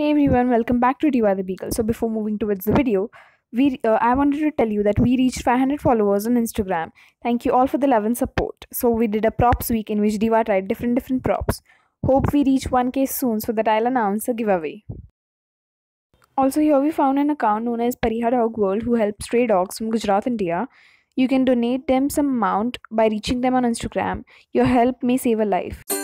Hey everyone, welcome back to Diva the Beagle. So before moving towards the video, we uh, I wanted to tell you that we reached 500 followers on Instagram. Thank you all for the love and support. So we did a props week in which Diva tried different different props. Hope we reach 1k soon so that I'll announce a giveaway. Also here we found an account known as Pariah Dog World who helps stray dogs from Gujarat, India. You can donate them some amount by reaching them on Instagram. Your help may save a life.